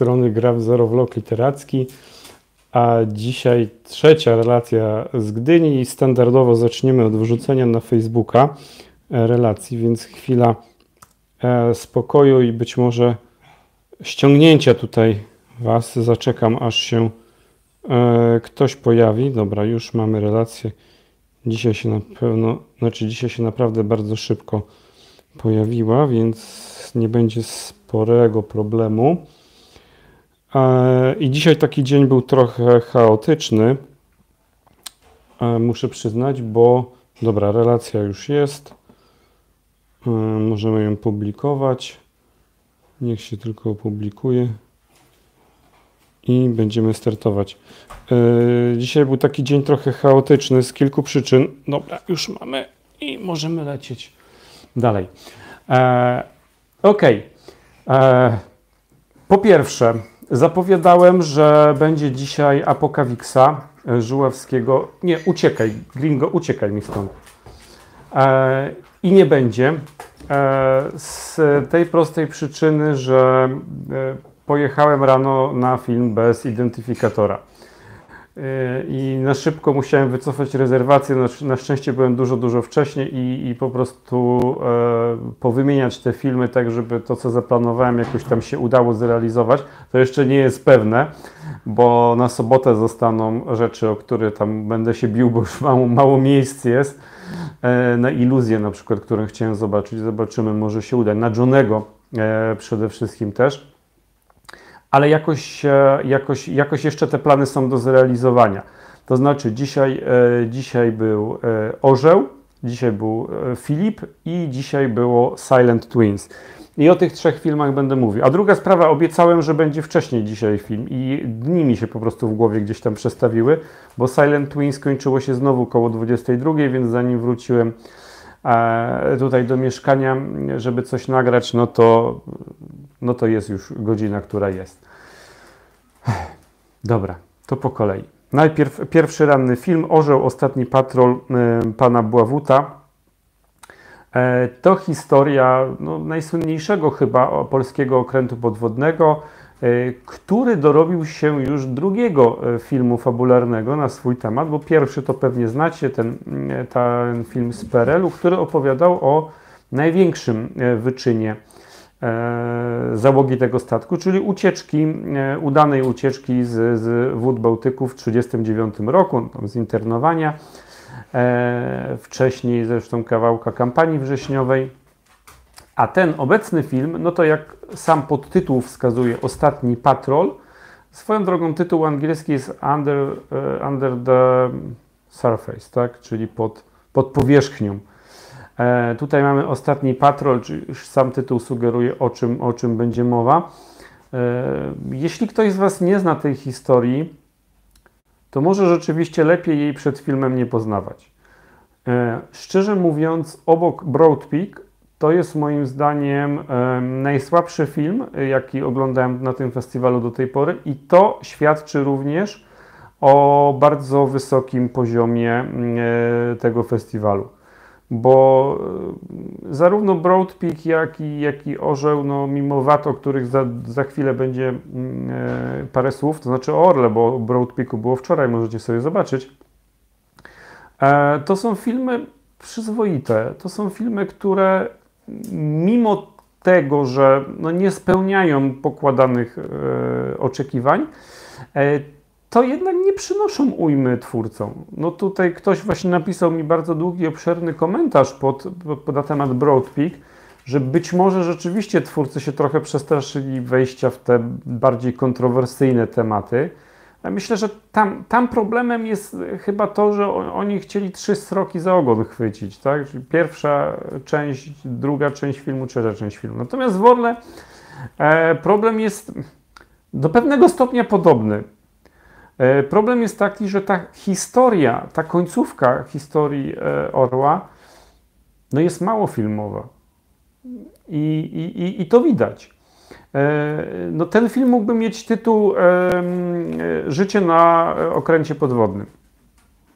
strony gra w Literacki, a dzisiaj trzecia relacja z Gdyni i standardowo zaczniemy od wrzucenia na Facebooka e, relacji, więc chwila e, spokoju i być może ściągnięcia tutaj Was. Zaczekam aż się e, ktoś pojawi. Dobra, już mamy relację. Dzisiaj się na pewno, znaczy dzisiaj się naprawdę bardzo szybko pojawiła, więc nie będzie sporego problemu. I dzisiaj taki dzień był trochę chaotyczny, muszę przyznać, bo dobra, relacja już jest. Możemy ją publikować. Niech się tylko opublikuje. I będziemy startować. Dzisiaj był taki dzień trochę chaotyczny z kilku przyczyn. Dobra, już mamy i możemy lecieć dalej. E, ok. E, po pierwsze, Zapowiadałem, że będzie dzisiaj Apokawiksa e, Żuławskiego. Nie, uciekaj, Gringo, uciekaj mi stąd. E, I nie będzie. E, z tej prostej przyczyny, że e, pojechałem rano na film bez identyfikatora. I na szybko musiałem wycofać rezerwację. Na, na szczęście byłem dużo, dużo wcześniej i, i po prostu e, powymieniać te filmy, tak żeby to, co zaplanowałem, jakoś tam się udało zrealizować. To jeszcze nie jest pewne, bo na sobotę zostaną rzeczy, o które tam będę się bił, bo już mało, mało miejsc jest. E, na iluzję na przykład, którą chciałem zobaczyć. Zobaczymy, może się uda. Na Johnego e, przede wszystkim też ale jakoś, e, jakoś, jakoś jeszcze te plany są do zrealizowania. To znaczy, dzisiaj, e, dzisiaj był e, Orzeł, dzisiaj był Filip i dzisiaj było Silent Twins. I o tych trzech filmach będę mówił. A druga sprawa, obiecałem, że będzie wcześniej dzisiaj film i dni mi się po prostu w głowie gdzieś tam przestawiły, bo Silent Twins kończyło się znowu koło 22, więc zanim wróciłem tutaj do mieszkania, żeby coś nagrać, no to, no to jest już godzina, która jest. Dobra, to po kolei. Najpierw pierwszy ranny film, Orzeł, Ostatni Patrol y, pana Bławuta. E, to historia no, najsłynniejszego chyba polskiego okrętu podwodnego, który dorobił się już drugiego e, filmu fabularnego na swój temat, bo pierwszy to pewnie znacie, ten, ten film z PRL-u, który opowiadał o największym wyczynie E, załogi tego statku, czyli ucieczki, e, udanej ucieczki z, z wód Bałtyku w 1939 roku, z internowania, e, wcześniej zresztą kawałka kampanii wrześniowej. A ten obecny film, no to jak sam podtytuł wskazuje, Ostatni Patrol, swoją drogą tytuł angielski jest Under, under the Surface, tak? czyli pod, pod powierzchnią. E, tutaj mamy ostatni patrol, już sam tytuł sugeruje o czym, o czym będzie mowa. E, jeśli ktoś z Was nie zna tej historii, to może rzeczywiście lepiej jej przed filmem nie poznawać. E, szczerze mówiąc, obok Broad Peak to jest moim zdaniem najsłabszy film, jaki oglądałem na tym festiwalu do tej pory, i to świadczy również o bardzo wysokim poziomie tego festiwalu bo e, zarówno Broad Peak, jak i, jak i Orzeł, no mimo wad, o których za, za chwilę będzie mm, e, parę słów, to znaczy o Orle, bo Broad Peaku było wczoraj, możecie sobie zobaczyć, e, to są filmy przyzwoite. To są filmy, które mimo tego, że no nie spełniają pokładanych e, oczekiwań, e, to jednak nie przynoszą ujmy twórcom. No tutaj ktoś właśnie napisał mi bardzo długi, obszerny komentarz pod, pod, na temat Broadpeak, że być może rzeczywiście twórcy się trochę przestraszyli wejścia w te bardziej kontrowersyjne tematy. Myślę, że tam, tam problemem jest chyba to, że oni chcieli trzy sroki za ogon chwycić, tak? Czyli pierwsza część, druga część filmu, trzecia część filmu. Natomiast w Orle e, problem jest do pewnego stopnia podobny. E, problem jest taki, że ta historia, ta końcówka historii e, Orła, no jest mało filmowa. I, i, i to widać. E, no ten film mógłby mieć tytuł Życie na okręcie podwodnym,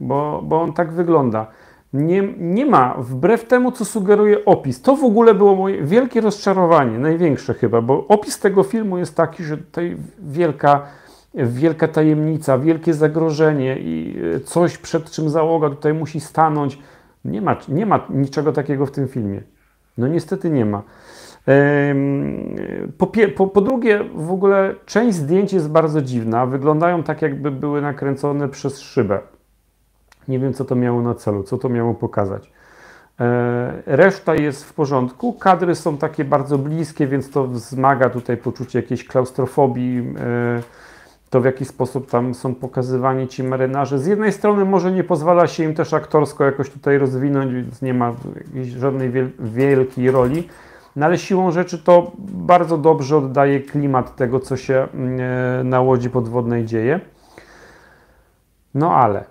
bo, bo on tak wygląda. nie, nie ma, wbrew temu, co sugeruje opis. To w ogóle było moje wielkie rozczarowanie, największe chyba, bo opis tego filmu jest taki, że tutaj wielka, wielka tajemnica, wielkie zagrożenie i e, coś, przed czym załoga tutaj musi stanąć. Nie ma, nie ma niczego takiego w tym filmie. No niestety nie ma. Po, po, po, drugie, w ogóle część zdjęć jest bardzo dziwna. Wyglądają tak, jakby były nakręcone przez szybę. Nie wiem, co to miało na celu, co to miało pokazać. E, reszta jest w porządku. Kadry są takie bardzo bliskie, więc to wzmaga tutaj poczucie jakiejś klaustrofobii. E, to w jaki sposób tam są pokazywani ci marynarze. Z jednej strony może nie pozwala się im też aktorsko jakoś tutaj rozwinąć, więc nie ma żadnej wielkiej roli. No ale siłą rzeczy to bardzo dobrze oddaje klimat tego, co się mm, e, na łodzi podwodnej dzieje. No ale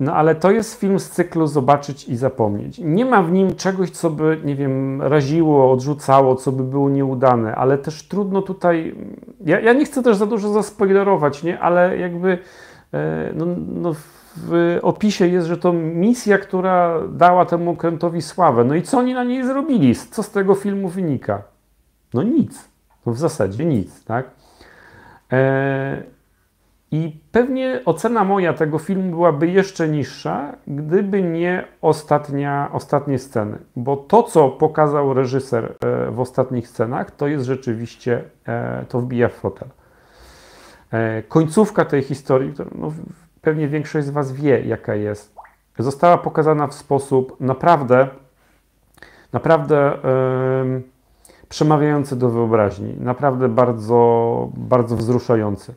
no ale to jest film z cyklu Zobaczyć i zapomnieć. Nie ma w nim czegoś, co by, nie wiem, raziło, odrzucało, co by było nieudane, ale też trudno tutaj. Ja, ja nie chcę też za dużo zaspoilerować, nie? ale jakby e, no, no w opisie jest, że to misja, która dała temu okrętowi sławę. No i co oni na niej zrobili? Co z tego filmu wynika? No nic. No w zasadzie nic, tak? E, i pewnie ocena moja tego filmu byłaby jeszcze niższa, gdyby nie ostatnia, ostatnie sceny. Bo to, co pokazał reżyser e, w ostatnich scenach, to jest rzeczywiście, e, to wbija w fotel. Końcówka tej historii, no, pewnie większość z Was wie, jaka jest, została pokazana w sposób naprawdę, naprawdę przemawiający do wyobraźni, naprawdę bardzo, bardzo wzruszający.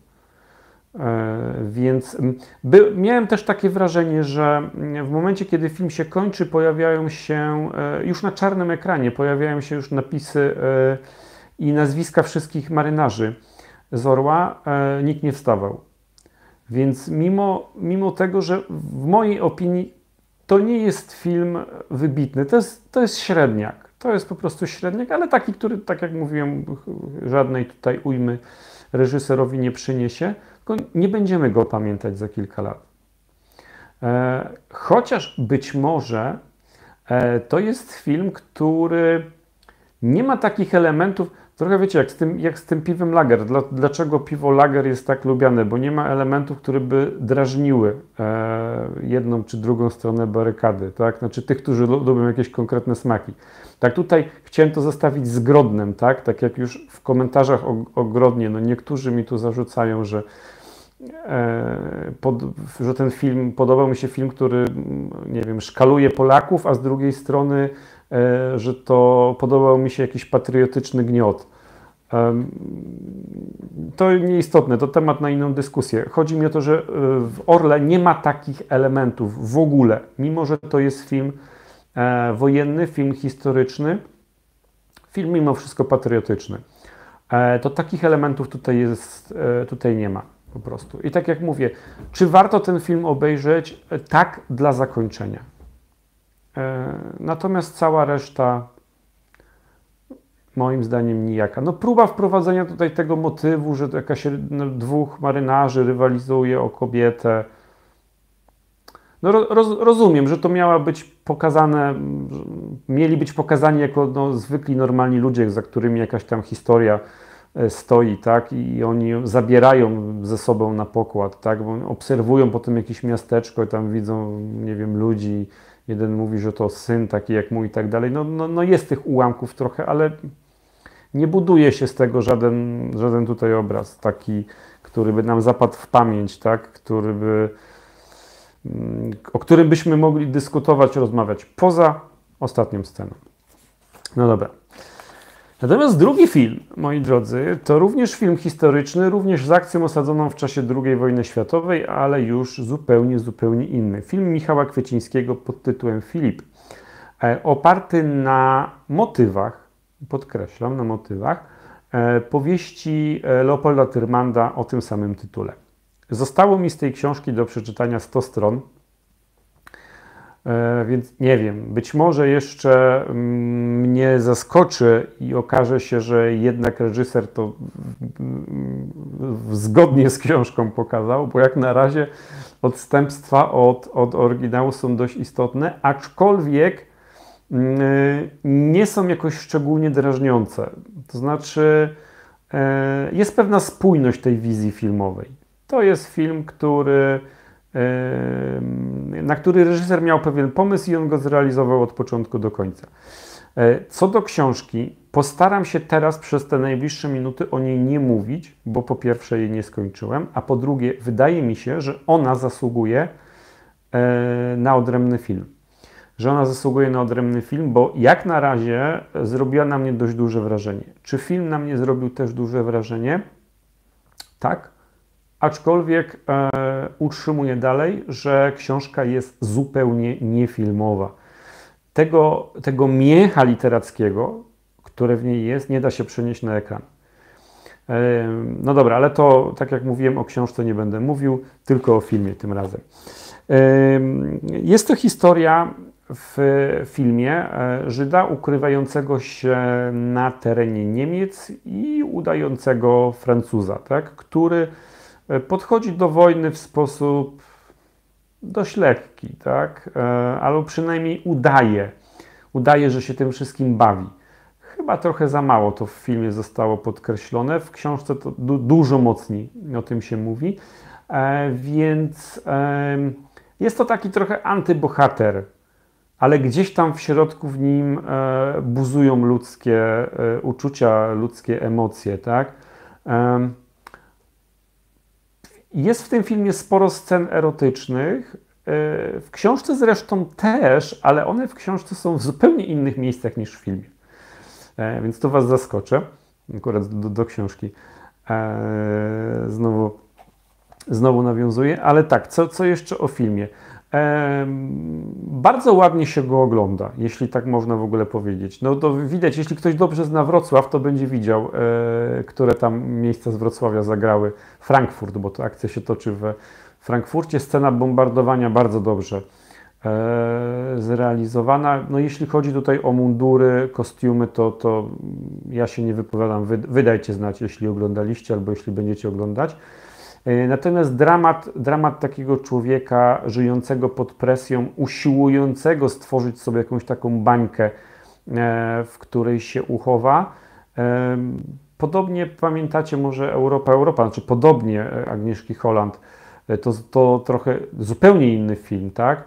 E, więc by, miałem też takie wrażenie, że w momencie, kiedy film się kończy, pojawiają się e, już na czarnym ekranie, pojawiają się już napisy e, i nazwiska wszystkich marynarzy z Orła, nikt nie wstawał. Więc mimo, mimo tego, że w mojej opinii to nie jest film wybitny, to jest, to jest średniak. To jest po prostu średniak, ale taki, który, tak jak mówiłem, żadnej tutaj ujmy reżyserowi nie przyniesie tylko nie będziemy go pamiętać za kilka lat. E, chociaż być może e, to jest film, który nie ma takich elementów, trochę wiecie, jak z tym, jak z tym piwem lager. Dlaczego piwo lager jest tak lubiane? Bo nie ma elementów, które by drażniły e, jedną czy drugą stronę barykady, tak? Znaczy tych, którzy lubią jakieś konkretne smaki. Tak tutaj chciałem to zostawić z Grodnem, tak? Tak jak już w komentarzach o, o Grodnie, no niektórzy mi tu zarzucają, że E, pod, że ten film, podobał mi się film, który, nie wiem, szkaluje Polaków, a z drugiej strony, że to podobał mi się jakiś patriotyczny gniot. To nieistotne, to temat na inną dyskusję. Chodzi mi o to, że e, w Orle nie ma takich elementów w ogóle, mimo że to jest film wojenny, film historyczny, film mimo wszystko patriotyczny. To takich elementów tutaj, jest, tutaj nie ma po prostu. I tak jak mówię, czy warto ten film obejrzeć? Tak, dla zakończenia. E, natomiast cała reszta moim zdaniem nijaka. No próba wprowadzenia tutaj tego motywu, że jakaś no, dwóch marynarzy rywalizuje o kobietę. No roz, rozumiem, że to miała być pokazane, mieli być pokazani jako no, zwykli, normalni ludzie, za którymi jakaś tam historia E, stoi, tak, i oni zabierają ze sobą na pokład, tak, bo obserwują potem jakieś miasteczko i tam widzą, nie wiem, ludzi, jeden mówi, że to syn taki jak mój i tak dalej, no, no, no jest tych ułamków trochę, ale nie buduje się z tego żaden, żaden tutaj obraz taki, który by nam zapadł w pamięć, tak, który by, mm, o którym byśmy mogli dyskutować, rozmawiać, poza ostatnią sceną. No dobra. Natomiast drugi film, moi drodzy, to również film historyczny, również z akcją osadzoną w czasie II wojny światowej, ale już zupełnie, zupełnie inny. Film Michała Kwiecińskiego pod tytułem Filip, e, oparty na motywach, podkreślam, na motywach, e, powieści e, Leopolda Tyrmanda o tym samym tytule. Zostało mi z tej książki do przeczytania 100 stron. E, więc nie wiem, być może jeszcze mm, mnie zaskoczy i okaże się, że jednak reżyser to zgodnie z książką pokazał, bo jak na razie odstępstwa od, od oryginału są dość istotne, aczkolwiek mm, nie są jakoś szczególnie drażniące. To znaczy, e, jest pewna spójność tej wizji filmowej. To jest film, który na który reżyser miał pewien pomysł i on go zrealizował od początku do końca. E, co do książki, postaram się teraz przez te najbliższe minuty o niej nie mówić, bo po pierwsze jej nie skończyłem, a po drugie, wydaje mi się, że ona zasługuje e, na odrębny film. Że ona zasługuje na odrębny film, bo jak na razie zrobiła na mnie dość duże wrażenie. Czy film na mnie zrobił też duże wrażenie? Tak, aczkolwiek e, utrzymuję dalej, że książka jest zupełnie niefilmowa. Tego, tego miecha literackiego, które w niej jest, nie da się przenieść na ekran. E, no dobra, ale to, tak jak mówiłem, o książce nie będę mówił, tylko o filmie tym razem. E, jest to historia w filmie e, Żyda ukrywającego się na terenie Niemiec i udającego Francuza, tak, który podchodzi do wojny w sposób dość lekki, tak? E, albo przynajmniej udaje, udaje, że się tym wszystkim bawi. Chyba trochę za mało to w filmie zostało podkreślone. W książce to du dużo mocniej o tym się mówi. E, więc e, jest to taki trochę antybohater, ale gdzieś tam w środku w nim e, buzują ludzkie e, uczucia, ludzkie emocje, tak? Jest w tym filmie sporo scen erotycznych. E, w książce zresztą też, ale one w książce są w zupełnie innych miejscach niż w filmie. E, więc to Was zaskoczę, akurat do, do książki. E, znowu, znowu nawiązuję, ale tak, co, co jeszcze o filmie? Bardzo ładnie się go ogląda, jeśli tak można w ogóle powiedzieć. No to widać, jeśli ktoś dobrze zna Wrocław, to będzie widział, e, które tam miejsca z Wrocławia zagrały. Frankfurt, bo to akcja się toczy we Frankfurcie. Scena bombardowania bardzo dobrze e, zrealizowana. No jeśli chodzi tutaj o mundury, kostiumy, to, to ja się nie wypowiadam. Wy, wydajcie znać, jeśli oglądaliście albo jeśli będziecie oglądać. E, natomiast dramat, dramat takiego człowieka żyjącego pod presją, usiłującego stworzyć sobie jakąś taką bańkę, e, w której się uchowa. E, podobnie pamiętacie może Europa, Europa, znaczy podobnie Agnieszki Holland, to, to trochę zupełnie inny film, tak?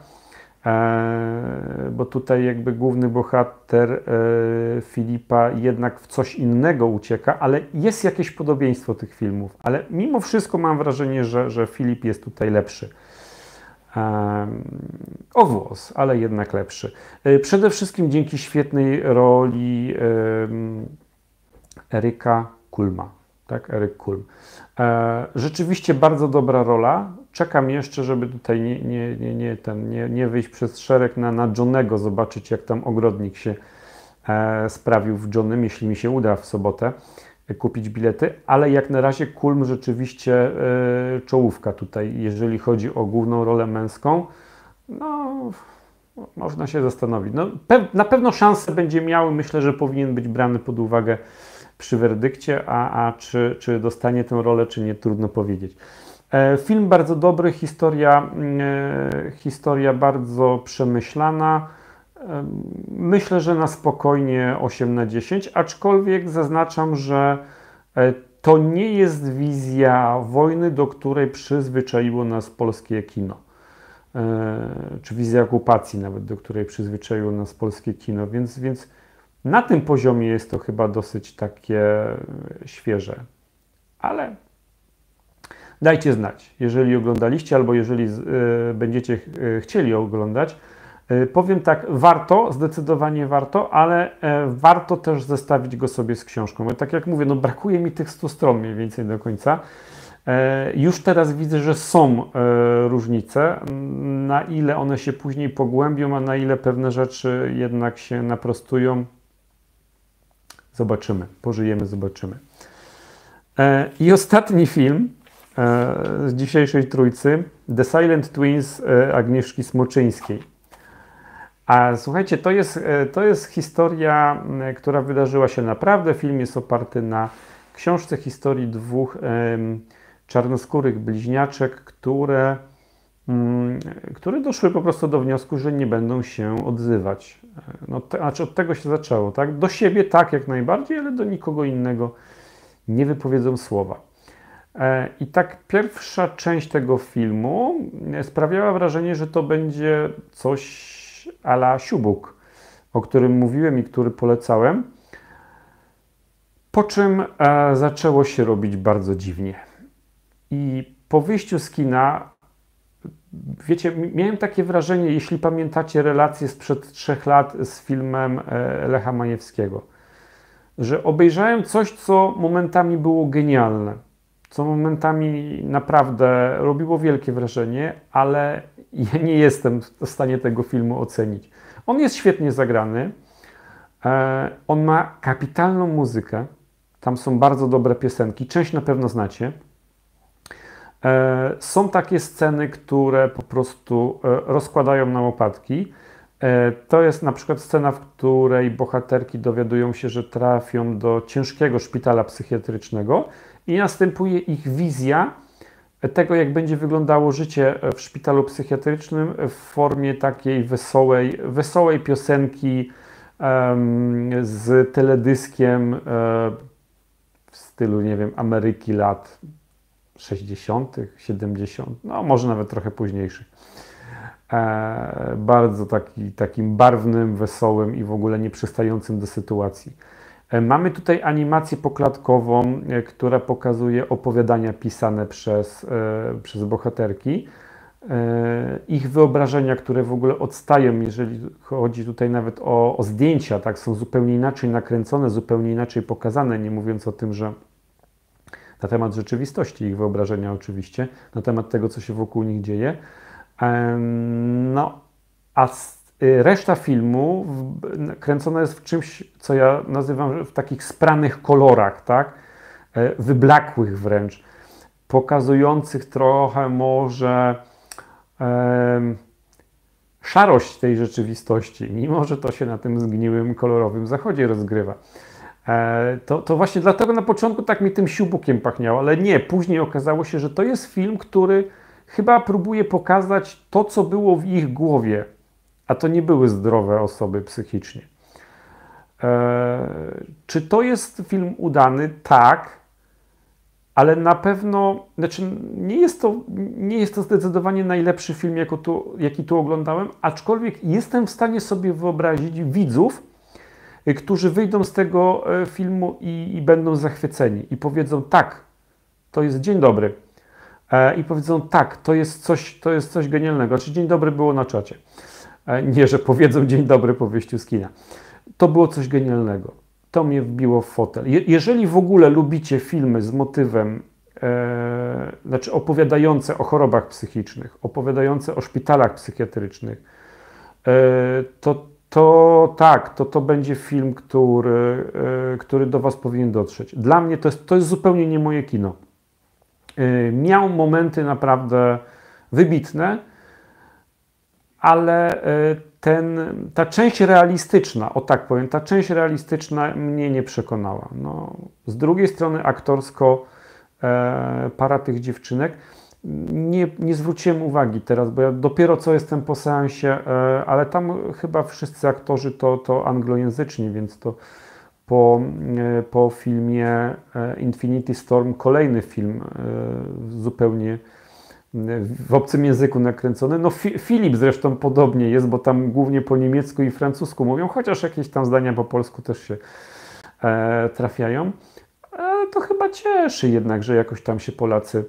E, bo tutaj jakby główny bohater e, Filipa jednak w coś innego ucieka, ale jest jakieś podobieństwo tych filmów. Ale mimo wszystko mam wrażenie, że, że Filip jest tutaj lepszy. O włos, ale jednak lepszy. E, przede wszystkim dzięki świetnej roli Eryka Kulma. Tak, Eryk Kulm. Rzeczywiście bardzo dobra rola czekam jeszcze, żeby tutaj nie, nie, nie, nie, ten, nie, nie wyjść przez szereg na, na Johnego, zobaczyć jak tam ogrodnik się e, sprawił w Johnem, jeśli mi się uda w sobotę e, kupić bilety, ale jak na razie Kulm rzeczywiście e, czołówka tutaj, jeżeli chodzi o główną rolę męską, no można się zastanowić. No, pe na pewno szanse będzie miały, myślę, że powinien być brany pod uwagę przy werdykcie, a, a czy, czy dostanie tę rolę, czy nie, trudno powiedzieć. E, film bardzo dobry, historia, e, historia bardzo przemyślana. E, myślę, że na spokojnie 8 na 10, aczkolwiek zaznaczam, że to nie jest wizja wojny, do której przyzwyczaiło nas polskie kino. Czy wizja okupacji nawet, do której przyzwyczaiło nas polskie kino. Więc, więc na tym poziomie jest to chyba dosyć takie świeże. Ale Dajcie znać, jeżeli oglądaliście albo jeżeli y, będziecie y, chcieli oglądać. Y, powiem tak, warto, zdecydowanie warto, ale warto też zestawić go sobie z książką. Tak jak mówię, no brakuje mi tych 100 stron mniej więcej do końca. Już teraz widzę, że są różnice, na ile one się później pogłębią, a na ile pewne rzeczy jednak się naprostują. Zobaczymy, pożyjemy, zobaczymy. I ostatni film, z dzisiejszej trójcy The Silent Twins e, Agnieszki Smoczyńskiej. A słuchajcie, to jest, to jest historia, która wydarzyła się naprawdę. Film jest oparty na książce historii dwóch czarnoskórych bliźniaczek, które, które doszły po prostu do wniosku, że nie będą się odzywać. No, te, znaczy od tego się zaczęło, tak? Do siebie tak jak najbardziej, ale do nikogo innego nie wypowiedzą słowa. E, I tak pierwsza część tego filmu sprawiała wrażenie, że to będzie coś ala Siubuk, o którym mówiłem i który polecałem. Po czym e, zaczęło się robić bardzo dziwnie. I po wyjściu z kina, wiecie, miałem takie wrażenie, jeśli pamiętacie relacje sprzed trzech lat z filmem e, Lecha Majewskiego, że obejrzałem coś, co momentami było genialne, co momentami naprawdę robiło wielkie wrażenie, ale ja nie jestem w stanie tego filmu ocenić. On jest świetnie zagrany, e, on ma kapitalną muzykę, tam są bardzo dobre piosenki, część na pewno znacie. E, są takie sceny, które po prostu e, rozkładają na łopatki. To jest na przykład scena, w której bohaterki dowiadują się, że trafią do ciężkiego szpitala psychiatrycznego i następuje ich wizja tego, jak będzie wyglądało życie w szpitalu psychiatrycznym w formie takiej wesołej, wesołej piosenki um, z teledyskiem um, w stylu, nie wiem, Ameryki lat 60., 70., no może nawet trochę późniejszych. E, bardzo taki, takim barwnym, wesołym i w ogóle nieprzystającym do sytuacji. E, mamy tutaj animację poklatkową, e, która pokazuje opowiadania pisane przez, e, przez bohaterki. Ich wyobrażenia, które w ogóle odstają, jeżeli chodzi tutaj nawet o, o zdjęcia, tak, są zupełnie inaczej nakręcone, zupełnie inaczej pokazane, nie mówiąc o tym, że na temat rzeczywistości, ich wyobrażenia oczywiście, na temat tego, co się wokół nich dzieje. No, a reszta filmu kręcona jest w czymś, co ja nazywam w takich spranych kolorach, tak? E, wyblakłych wręcz, pokazujących trochę może szarość tej rzeczywistości, mimo że to się na tym zgniłym, kolorowym zachodzie rozgrywa. E, to, to właśnie dlatego na początku tak mi tym siubukiem pachniało, ale nie, później okazało się, że to jest film, który chyba próbuje pokazać to, co było w ich głowie, a to nie były zdrowe osoby psychicznie. E, czy to jest film udany? Tak, ale na pewno, znaczy nie jest to, nie jest to zdecydowanie najlepszy film, tu, jaki tu oglądałem, aczkolwiek jestem w stanie sobie wyobrazić widzów, Y, którzy wyjdą z tego e, filmu i, i będą zachwyceni i powiedzą tak, to jest dzień dobry. E, I powiedzą tak, to jest coś, to jest coś genialnego. Czy dzień dobry było na czacie? Nie, że powiedzą dzień dobry po wyjściu z kina. To było coś genialnego. To mnie wbiło w fotel. Je, jeżeli w ogóle lubicie filmy z motywem, e, znaczy opowiadające o chorobach psychicznych, opowiadające o szpitalach psychiatrycznych, e, to to tak, to, to będzie film, który, e, który do Was powinien dotrzeć. Dla mnie to jest, to jest zupełnie nie moje kino. E, miał momenty naprawdę wybitne, ale e, ten, ta część realistyczna, o tak powiem, ta część realistyczna mnie nie przekonała. No, z drugiej strony aktorsko para tych dziewczynek nie, nie zwróciłem uwagi teraz, bo ja dopiero co jestem po seansie, e, ale tam chyba wszyscy aktorzy to, to anglojęzyczni, więc to po, e, po filmie e, Infinity Storm kolejny film zupełnie w obcym języku nakręcony. No Filip zresztą podobnie jest, bo tam głównie po niemiecku i francusku mówią, chociaż jakieś tam zdania po polsku też się trafiają. to chyba cieszy jednak, że jakoś tam się Polacy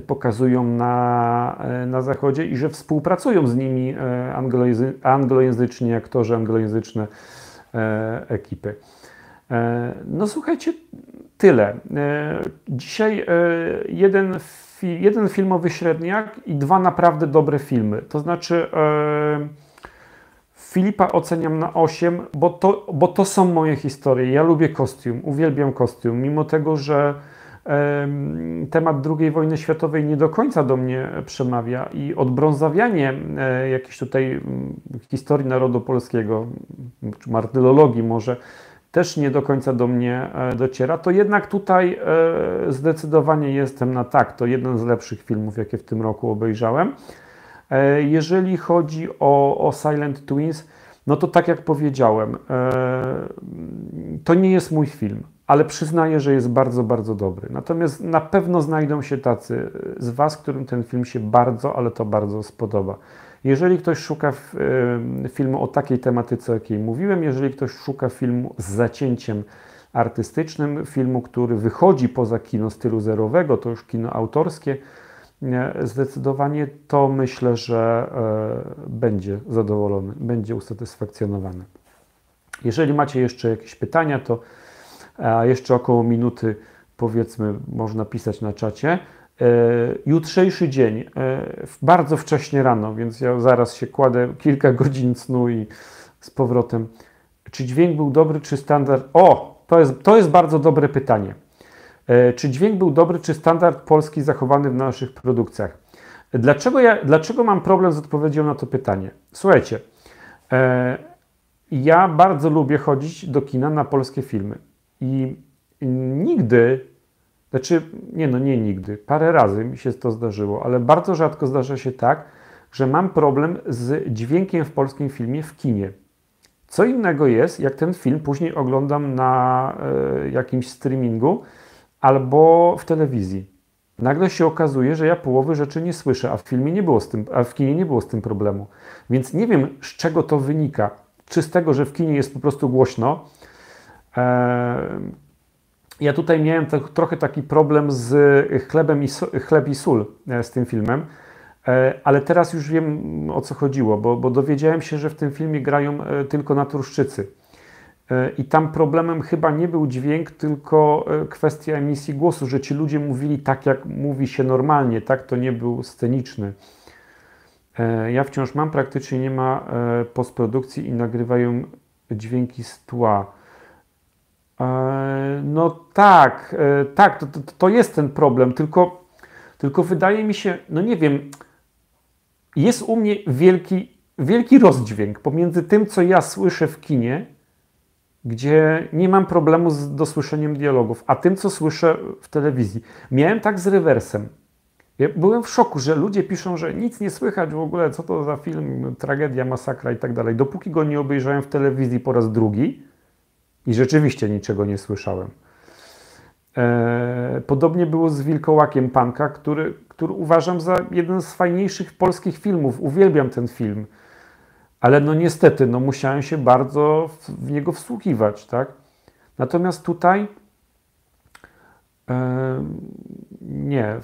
pokazują na, e, na Zachodzie i że współpracują z nimi e, anglojęzy, anglojęzyczni aktorzy, anglojęzyczne e, ekipy. No słuchajcie, tyle. Dzisiaj jeden, jeden filmowy średniak i dwa naprawdę dobre filmy. To znaczy Filipa oceniam na 8, bo to, bo to są moje historie. Ja lubię kostium, uwielbiam kostium, mimo tego, że temat II wojny światowej nie do końca do mnie przemawia i odbrązawianie e, jakiejś tutaj mm, historii narodu polskiego, czy martyrologii może, też nie do końca do mnie e, dociera, to jednak tutaj e, zdecydowanie jestem na tak. To jeden z lepszych filmów, jakie w tym roku obejrzałem. Jeżeli chodzi o, o Silent Twins, no to tak jak powiedziałem, to nie jest mój film ale przyznaję, że jest bardzo, bardzo dobry. Natomiast na pewno znajdą się tacy z Was, którym ten film się bardzo, ale to bardzo spodoba. Jeżeli ktoś szuka filmu o takiej tematyce, o jakiej mówiłem, jeżeli ktoś szuka filmu z zacięciem artystycznym, filmu, który wychodzi poza kino stylu zerowego, to już kino autorskie, zdecydowanie to myślę, że e, będzie zadowolony, będzie usatysfakcjonowany. Jeżeli macie jeszcze jakieś pytania, to jeszcze około minuty powiedzmy można pisać na czacie. E, jutrzejszy dzień, e, bardzo wcześnie rano, więc ja zaraz się kładę kilka godzin snu i z powrotem. Czy dźwięk był dobry, czy standard? O, to jest, to jest bardzo dobre pytanie. E, czy dźwięk był dobry, czy standard polski zachowany w naszych produkcjach? Dlaczego, ja, dlaczego mam problem z odpowiedzią na to pytanie? Słuchajcie, ja bardzo lubię chodzić do kina na polskie filmy. I nigdy, znaczy, nie no, nie nigdy, parę razy mi się to zdarzyło, ale bardzo rzadko zdarza się tak, że mam problem z dźwiękiem w polskim filmie w kinie. Co innego jest, jak ten film później oglądam na y, jakimś streamingu albo w telewizji. Nagle się okazuje, że ja połowy rzeczy nie słyszę, a w filmie nie było z tym, a w kinie nie było z tym problemu. Więc nie wiem, z czego to wynika. Czy z tego, że w kinie jest po prostu głośno, ja tutaj miałem trochę taki problem z chlebem i, chleb i sól e, z tym filmem, e, ale teraz już wiem o co chodziło, bo, bo dowiedziałem się, że w tym filmie grają e, tylko naturszczycy. I tam problemem chyba nie był dźwięk, tylko kwestia emisji głosu, że ci ludzie mówili tak, jak mówi się normalnie, tak? To nie był sceniczny. Ja wciąż mam, praktycznie nie ma postprodukcji i nagrywają dźwięki z tła. E, no tak, e, tak, to, to, jest ten problem, tylko, tylko wydaje mi się, no nie wiem, jest u mnie wielki, wielki rozdźwięk pomiędzy tym, co ja słyszę w kinie, gdzie nie mam problemu z dosłyszeniem dialogów, a tym, co słyszę w telewizji. Miałem tak z rewersem. Ja byłem w szoku, że ludzie piszą, że nic nie słychać w ogóle, co to za film, tragedia, masakra i tak dalej. Dopóki go nie obejrzałem w telewizji po raz drugi, i rzeczywiście niczego nie słyszałem. E, podobnie było z Wilkołakiem Panka, który, który uważam za jeden z fajniejszych polskich filmów. Uwielbiam ten film. Ale no niestety, no musiałem się bardzo w, niego wsłuchiwać, tak? Natomiast tutaj nie,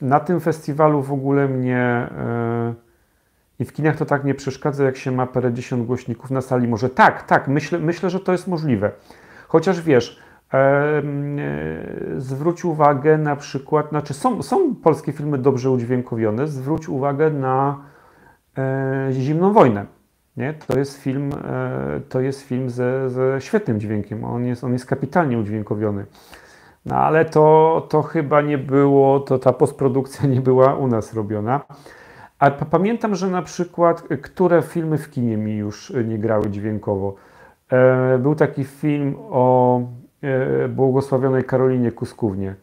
na tym festiwalu w ogóle mnie e, i w kinach to tak nie przeszkadza, jak się ma parędziesiąt głośników na sali. Może tak, tak, myślę, myślę że to jest możliwe. Chociaż wiesz, e, zwróć uwagę na przykład, znaczy są, są polskie filmy dobrze udźwiękowione, zwróć uwagę na e, Zimną Wojnę. Nie? To jest film, e, to jest film ze, ze świetnym dźwiękiem, on jest, on jest kapitalnie udźwiękowiony. No ale to, to chyba nie było, to ta postprodukcja nie była u nas robiona. A pamiętam, że na przykład, które filmy w kinie mi już nie grały dźwiękowo. E, był taki film o e, błogosławionej Karolinie Kuskównie.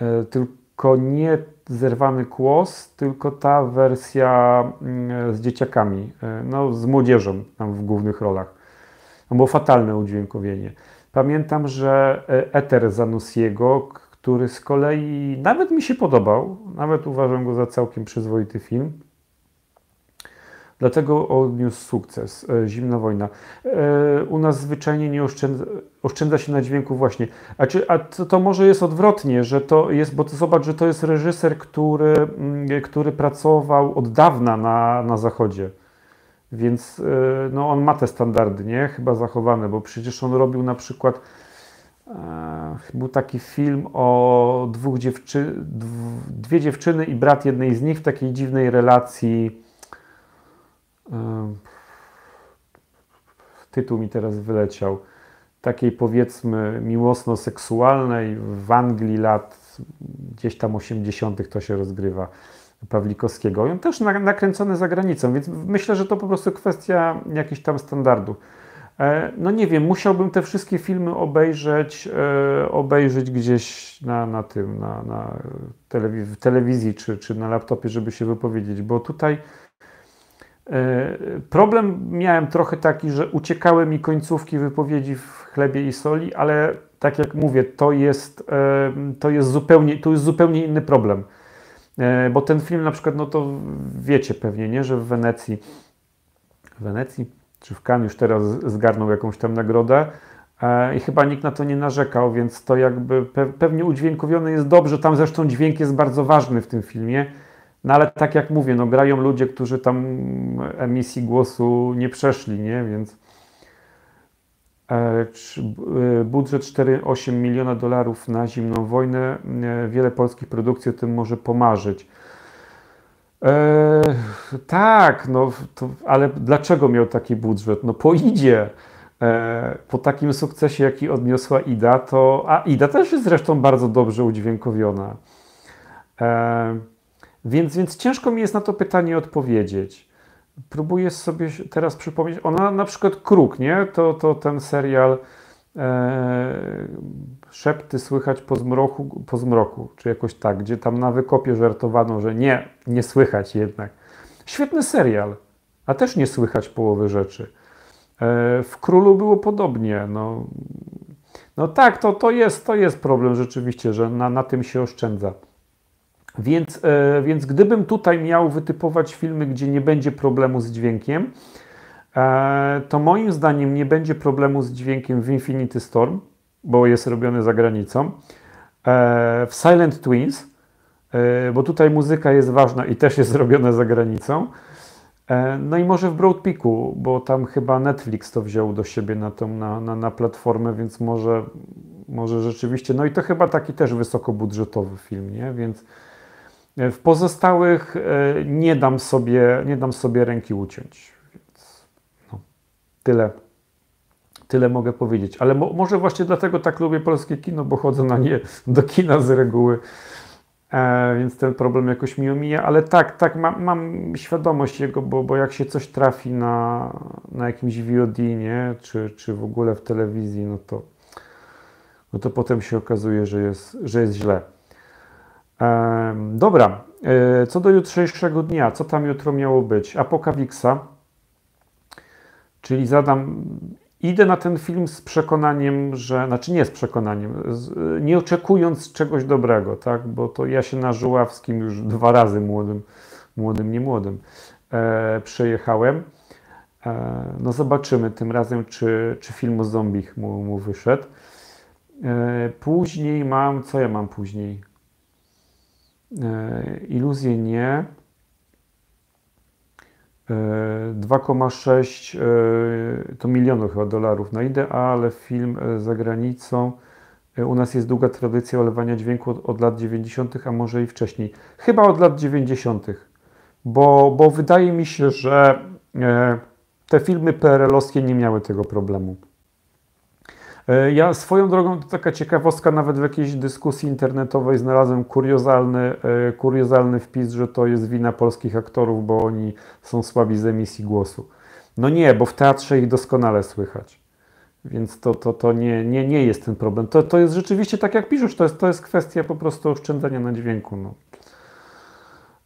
E, tylko nie zerwany kłos, tylko ta wersja mm, z dzieciakami, no z młodzieżą tam w głównych rolach. To było fatalne udźwiękowienie. Pamiętam, że Eter Zanussiego, który z kolei nawet mi się podobał, nawet uważam go za całkiem przyzwoity film. Dlatego odniósł sukces. E, Zimna wojna. E, u nas zwyczajnie nie oszczędza, oszczędza się na dźwięku właśnie. A, czy, a to, to, może jest odwrotnie, że to jest, bo to zobacz, że to jest reżyser, który, mm, który pracował od dawna na, na zachodzie. Więc e, no, on ma te standardy, nie? Chyba zachowane, bo przecież on robił na przykład był taki film o dwóch dziewczy dwie dziewczyny i brat jednej z nich w takiej dziwnej relacji. Tytuł mi teraz wyleciał. takiej powiedzmy miłosno-seksualnej w Anglii lat gdzieś tam 80. to się rozgrywa Pawlikowskiego. I on też nakręcony za granicą, więc myślę, że to po prostu kwestia jakichś tam standardów. E, no nie wiem, musiałbym te wszystkie filmy obejrzeć, e, obejrzeć gdzieś na, na tym, na, na w telewizji czy, czy na laptopie, żeby się wypowiedzieć, bo tutaj e, problem miałem trochę taki, że uciekały mi końcówki wypowiedzi w chlebie i soli, ale tak jak mówię, to jest, to jest, zupełnie, to jest zupełnie inny problem. Bo ten film na przykład, no to wiecie pewnie, nie, że w Wenecji, w Wenecji czy w Cannes już teraz zgarnął jakąś tam nagrodę e, i chyba nikt na to nie narzekał, więc to jakby pewnie udźwiękowione jest dobrze. Tam zresztą dźwięk jest bardzo ważny w tym filmie. No ale tak jak mówię, no grają ludzie, którzy tam emisji głosu nie przeszli, nie? Więc e, e, budżet 4,8 miliona dolarów na zimną wojnę. Wiele polskich produkcji o tym może pomarzyć. E, tak, no, to, ale dlaczego miał taki budżet? No po Idzie, e, po takim sukcesie, jaki odniosła Ida, to, a Ida też jest zresztą bardzo dobrze udźwiękowiona. E, więc, więc ciężko mi jest na to pytanie odpowiedzieć. Próbuję sobie teraz przypomnieć, ona na przykład Kruk, nie? To, to ten serial e, szepty słychać po zmroku, po zmroku, czy jakoś tak, gdzie tam na wykopie żartowano, że nie, nie słychać jednak. Świetny serial, a też nie słychać połowy rzeczy. E, w Królu było podobnie. No, no tak, to, to, jest, to jest problem rzeczywiście, że na, na tym się oszczędza. Więc, e, więc gdybym tutaj miał wytypować filmy, gdzie nie będzie problemu z dźwiękiem, to moim zdaniem nie będzie problemu z dźwiękiem w Infinity Storm, bo jest robiony za granicą. E, w Silent Twins, e, bo tutaj muzyka jest ważna i też jest robione za granicą. E, no i może w Broad Peaku, bo tam chyba Netflix to wziął do siebie na, tą, na, na, na platformę, więc może, może rzeczywiście. No i to chyba taki też wysokobudżetowy film, nie? Więc w pozostałych nie dam sobie, nie dam sobie ręki uciąć. Tyle Tyle mogę powiedzieć. Ale mo może właśnie dlatego tak lubię polskie kino, bo chodzę na nie do kina z reguły. E, więc ten problem jakoś mi omija, ale tak, tak, mam, mam świadomość jego, bo, bo jak się coś trafi na, na jakimś VOD, nie, czy, czy w ogóle w telewizji, no to, no to potem się okazuje, że jest, że jest źle. E, dobra, e, co do jutrzejszego dnia, co tam jutro miało być? Apokawiksa, czyli zadam Idę na ten film z przekonaniem, że, znaczy nie z przekonaniem, z, nie oczekując czegoś dobrego, tak? bo to ja się na Żuławskim już dwa razy młodym, młodym, nie młodym, e, przejechałem. E, no zobaczymy tym razem, czy, czy film o zombich mu, mu wyszedł. E, później mam, co ja mam później? E, iluzję nie. 2,6 e, to milionów chyba dolarów na IDE, ale film e, za granicą e, u nas jest długa tradycja olewania dźwięku od, od, lat 90., a może i wcześniej. Chyba od lat 90., bo, bo wydaje mi się, że te filmy PRL-owskie nie miały tego problemu. E, ja swoją drogą, to taka ciekawostka, nawet w jakiejś dyskusji internetowej znalazłem kuriozalny, e, kuriozalny wpis, że to jest wina polskich aktorów, bo oni są słabi z emisji głosu. No nie, bo w teatrze ich doskonale słychać. Więc to, to, to nie, nie, nie jest ten problem. To, to jest rzeczywiście tak, jak piszesz, to jest, to jest kwestia po prostu oszczędzania na dźwięku. No.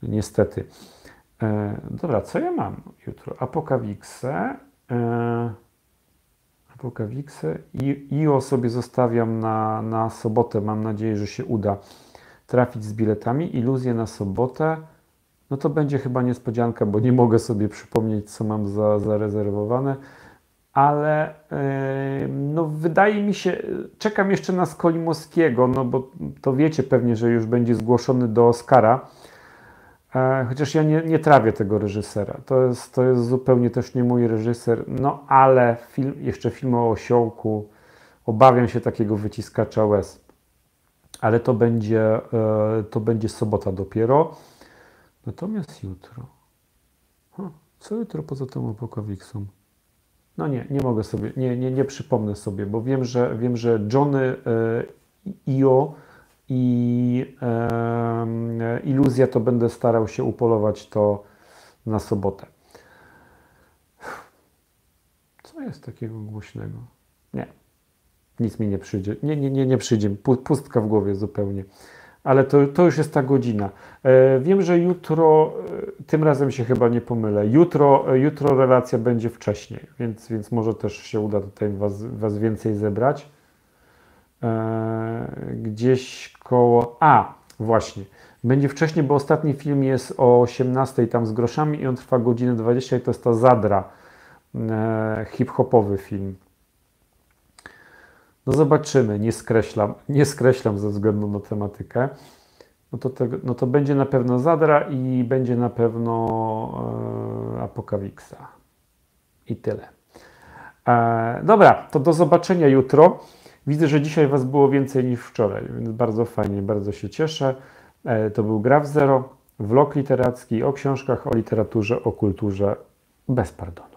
Niestety. E, dobra, co ja mam jutro? Apokawikse. E, Rękawice i IO sobie zostawiam na, na sobotę. Mam nadzieję, że się uda trafić z biletami. Iluzję na sobotę. No to będzie chyba niespodzianka, bo nie mogę sobie przypomnieć, co mam za, zarezerwowane. Ale yy, no wydaje mi się, czekam jeszcze na Skolimowskiego, no bo to wiecie pewnie, że już będzie zgłoszony do Oscara. E, chociaż ja nie, nie trawię tego reżysera. To jest, to jest zupełnie też nie mój reżyser. No ale film, jeszcze film o osiołku. Obawiam się takiego wyciskacza łez. Ale to będzie, e, to będzie sobota dopiero. Natomiast jutro. co jutro poza tą opokowiksą? No nie, nie mogę sobie, nie, nie, nie przypomnę sobie, bo wiem, że wiem, że Johnny e, Io i e, Iluzja to będę starał się upolować to na sobotę. Co jest takiego głośnego? Nie. Nic mi nie przyjdzie. Nie, nie, nie, nie przyjdzie. Pustka w głowie zupełnie. Ale to, to już jest ta godzina. E, wiem, że jutro, e, tym razem się chyba nie pomylę. Jutro, e, jutro relacja będzie wcześniej, więc, więc może też się uda tutaj was, was więcej zebrać. Gdzieś koło. A, właśnie. Będzie wcześniej, bo ostatni film jest o 18 tam z groszami i on trwa godzinę 20 i to jest ta Zadra. Hip-hopowy film. No zobaczymy, nie skreślam, nie skreślam ze względu na tematykę. No to, tego, no to będzie na pewno Zadra i będzie na pewno e, Apokawiksa. I tyle. E, dobra, to do zobaczenia jutro. Widzę, że dzisiaj Was było więcej niż wczoraj, więc bardzo fajnie, bardzo się cieszę. E, to był Graf Zero, vlog literacki o książkach, o literaturze, o kulturze bez pardonu.